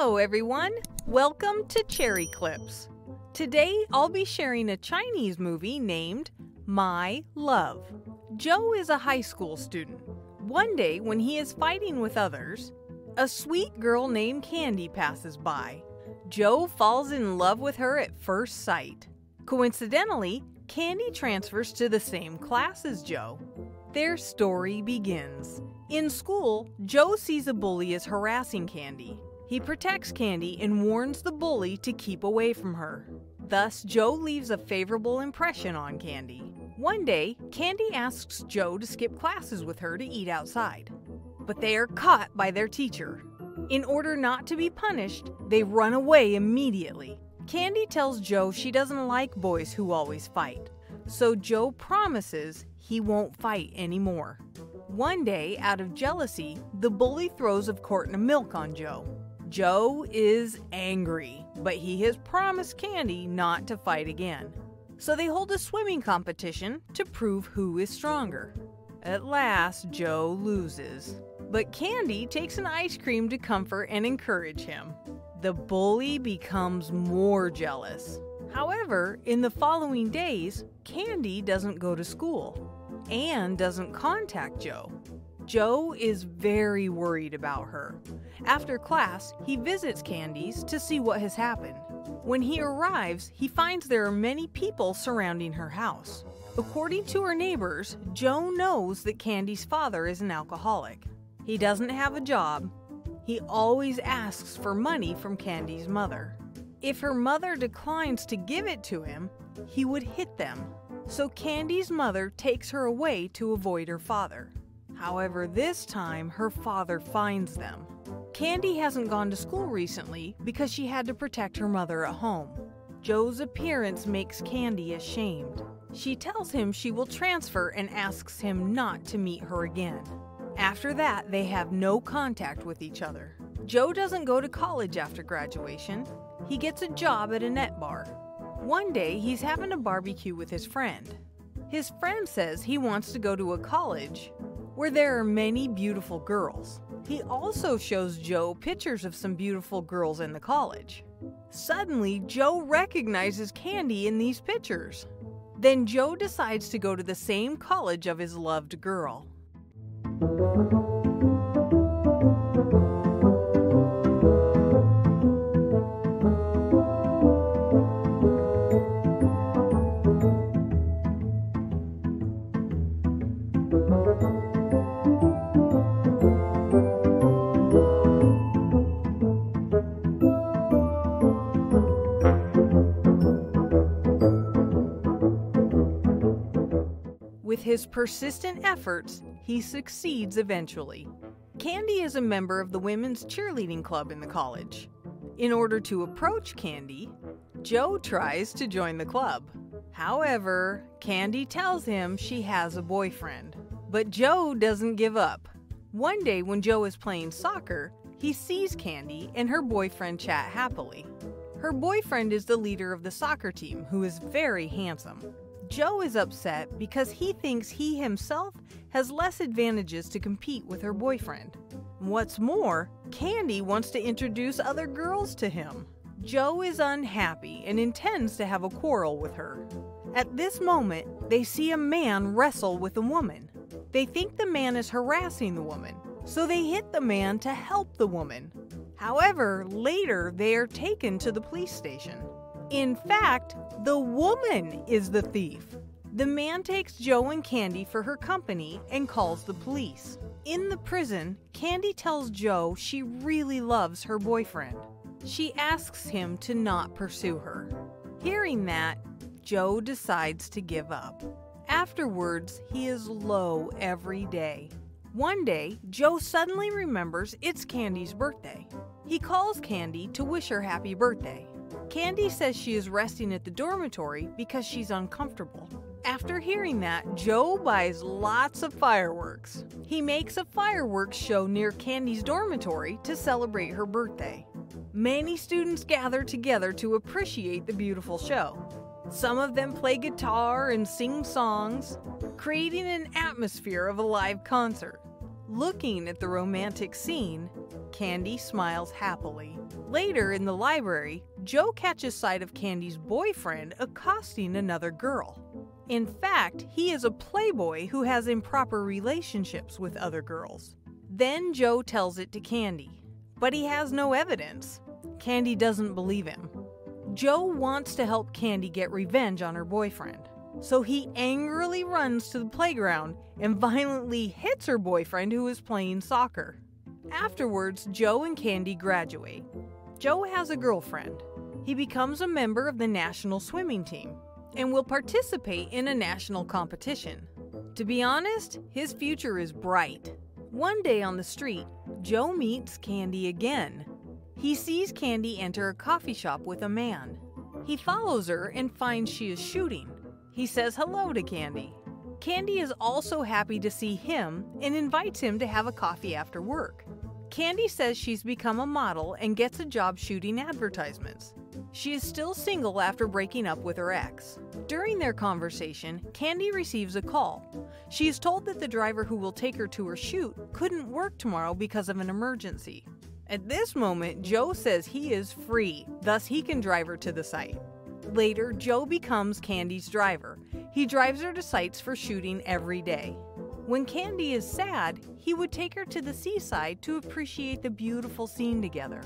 Hello, everyone. Welcome to Cherry Clips. Today, I'll be sharing a Chinese movie named My Love. Joe is a high school student. One day, when he is fighting with others, a sweet girl named Candy passes by. Joe falls in love with her at first sight. Coincidentally, Candy transfers to the same class as Joe. Their story begins. In school, Joe sees a bully is harassing Candy. He protects Candy and warns the bully to keep away from her. Thus, Joe leaves a favorable impression on Candy. One day, Candy asks Joe to skip classes with her to eat outside. But they are caught by their teacher. In order not to be punished, they run away immediately. Candy tells Joe she doesn't like boys who always fight, so Joe promises he won't fight anymore. One day, out of jealousy, the bully throws a quart of milk on Joe. Joe is angry, but he has promised Candy not to fight again. So they hold a swimming competition to prove who is stronger. At last, Joe loses. But Candy takes an ice cream to comfort and encourage him. The bully becomes more jealous. However, in the following days, Candy doesn't go to school and doesn't contact Joe. Joe is very worried about her. After class, he visits Candy's to see what has happened. When he arrives, he finds there are many people surrounding her house. According to her neighbors, Joe knows that Candy's father is an alcoholic. He doesn't have a job he always asks for money from Candy's mother. If her mother declines to give it to him, he would hit them. So Candy's mother takes her away to avoid her father. However, this time her father finds them. Candy hasn't gone to school recently because she had to protect her mother at home. Joe's appearance makes Candy ashamed. She tells him she will transfer and asks him not to meet her again. After that, they have no contact with each other. Joe doesn't go to college after graduation. He gets a job at a net bar. One day, he's having a barbecue with his friend. His friend says he wants to go to a college where there are many beautiful girls. He also shows Joe pictures of some beautiful girls in the college. Suddenly, Joe recognizes Candy in these pictures. Then Joe decides to go to the same college of his loved girl. With his persistent efforts, he succeeds eventually. Candy is a member of the women's cheerleading club in the college. In order to approach Candy, Joe tries to join the club. However, Candy tells him she has a boyfriend. But Joe doesn't give up. One day, when Joe is playing soccer, he sees Candy and her boyfriend chat happily. Her boyfriend is the leader of the soccer team, who is very handsome. Joe is upset because he thinks he himself has less advantages to compete with her boyfriend. What's more, Candy wants to introduce other girls to him. Joe is unhappy and intends to have a quarrel with her. At this moment, they see a man wrestle with a woman. They think the man is harassing the woman, so they hit the man to help the woman. However, later they are taken to the police station. In fact, the woman is the thief. The man takes Joe and Candy for her company and calls the police. In the prison, Candy tells Joe she really loves her boyfriend. She asks him to not pursue her. Hearing that, Joe decides to give up. Afterwards, he is low every day. One day, Joe suddenly remembers it's Candy's birthday. He calls Candy to wish her happy birthday. Candy says she is resting at the dormitory because she's uncomfortable. After hearing that, Joe buys lots of fireworks. He makes a fireworks show near Candy's dormitory to celebrate her birthday. Many students gather together to appreciate the beautiful show. Some of them play guitar and sing songs, creating an atmosphere of a live concert. Looking at the romantic scene, Candy smiles happily. Later in the library, Joe catches sight of Candy's boyfriend accosting another girl. In fact, he is a playboy who has improper relationships with other girls. Then Joe tells it to Candy, but he has no evidence. Candy doesn't believe him. Joe wants to help Candy get revenge on her boyfriend. So he angrily runs to the playground and violently hits her boyfriend who is playing soccer. Afterwards, Joe and Candy graduate. Joe has a girlfriend. He becomes a member of the national swimming team and will participate in a national competition. To be honest, his future is bright. One day on the street, Joe meets Candy again. He sees Candy enter a coffee shop with a man. He follows her and finds she is shooting. He says hello to Candy. Candy is also happy to see him and invites him to have a coffee after work. Candy says she's become a model and gets a job shooting advertisements. She is still single after breaking up with her ex. During their conversation, Candy receives a call. She is told that the driver who will take her to her shoot couldn't work tomorrow because of an emergency. At this moment, Joe says he is free, thus, he can drive her to the site. Later, Joe becomes Candy's driver. He drives her to sites for shooting every day. When Candy is sad, he would take her to the seaside to appreciate the beautiful scene together.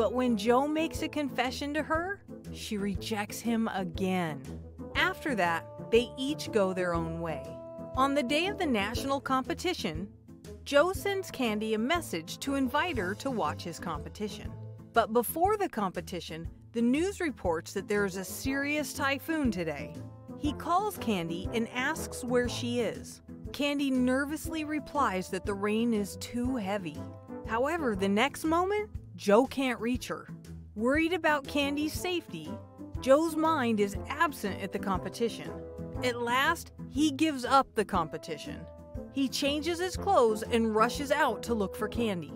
But when Joe makes a confession to her, she rejects him again. After that, they each go their own way. On the day of the national competition, Joe sends Candy a message to invite her to watch his competition. But before the competition, the news reports that there is a serious typhoon today. He calls Candy and asks where she is. Candy nervously replies that the rain is too heavy. However, the next moment, Joe can't reach her. Worried about Candy's safety, Joe's mind is absent at the competition. At last, he gives up the competition. He changes his clothes and rushes out to look for Candy.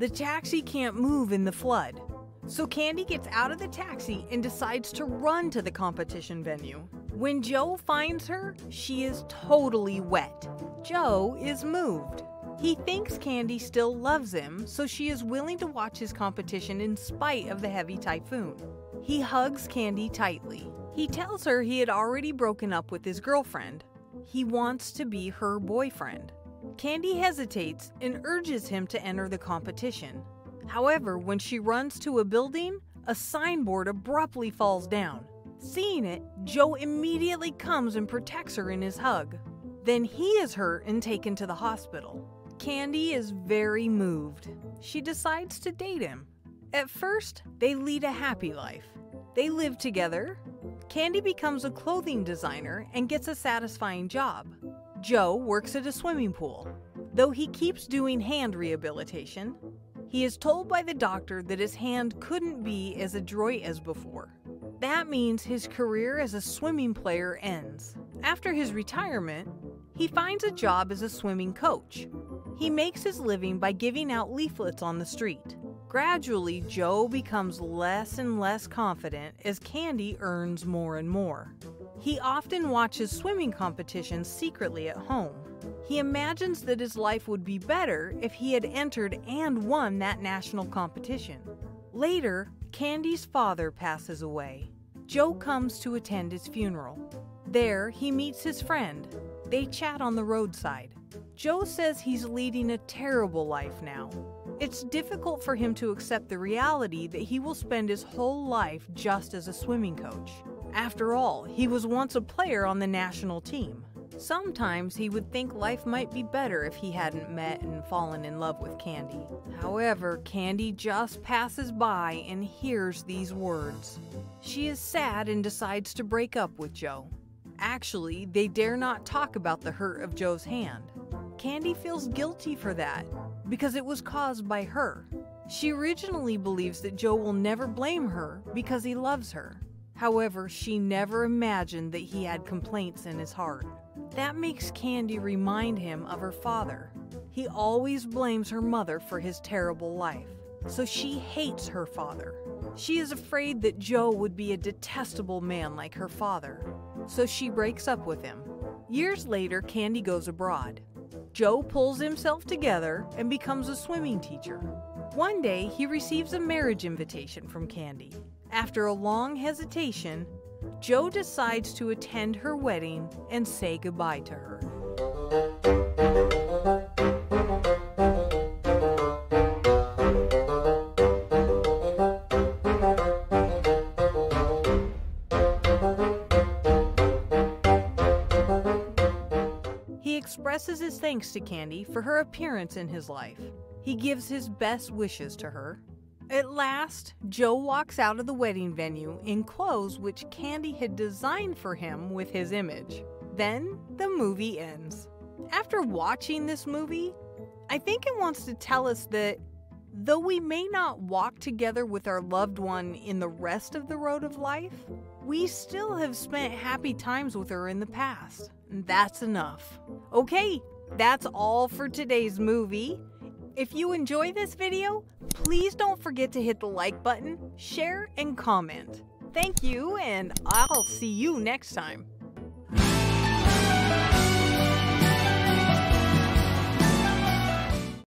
The taxi can't move in the flood. So Candy gets out of the taxi and decides to run to the competition venue. When Joe finds her, she is totally wet. Joe is moved. He thinks Candy still loves him, so she is willing to watch his competition in spite of the heavy typhoon. He hugs Candy tightly. He tells her he had already broken up with his girlfriend. He wants to be her boyfriend. Candy hesitates and urges him to enter the competition. However, when she runs to a building, a signboard abruptly falls down. Seeing it, Joe immediately comes and protects her in his hug. Then he is hurt and taken to the hospital. Candy is very moved. She decides to date him. At first, they lead a happy life. They live together. Candy becomes a clothing designer and gets a satisfying job. Joe works at a swimming pool. Though he keeps doing hand rehabilitation, he is told by the doctor that his hand couldn't be as adroit as before. That means his career as a swimming player ends. After his retirement, he finds a job as a swimming coach. He makes his living by giving out leaflets on the street. Gradually, Joe becomes less and less confident as Candy earns more and more. He often watches swimming competitions secretly at home. He imagines that his life would be better if he had entered and won that national competition. Later, Candy's father passes away. Joe comes to attend his funeral. There, he meets his friend. They chat on the roadside. Joe says he's leading a terrible life now. It's difficult for him to accept the reality that he will spend his whole life just as a swimming coach. After all, he was once a player on the national team. Sometimes he would think life might be better if he hadn't met and fallen in love with Candy. However, Candy just passes by and hears these words. She is sad and decides to break up with Joe. Actually, they dare not talk about the hurt of Joe's hand. Candy feels guilty for that because it was caused by her. She originally believes that Joe will never blame her because he loves her. However, she never imagined that he had complaints in his heart. That makes Candy remind him of her father. He always blames her mother for his terrible life, so she hates her father. She is afraid that Joe would be a detestable man like her father, so she breaks up with him. Years later, Candy goes abroad. Joe pulls himself together and becomes a swimming teacher. One day, he receives a marriage invitation from Candy. After a long hesitation, Joe decides to attend her wedding and say goodbye to her. Expresses his thanks to Candy for her appearance in his life. He gives his best wishes to her. At last, Joe walks out of the wedding venue in clothes which Candy had designed for him with his image. Then the movie ends. After watching this movie, I think it wants to tell us that though we may not walk together with our loved one in the rest of the road of life, we still have spent happy times with her in the past. That's enough. Okay, that's all for today's movie. If you enjoy this video, please don't forget to hit the like button, share, and comment. Thank you, and I'll see you next time.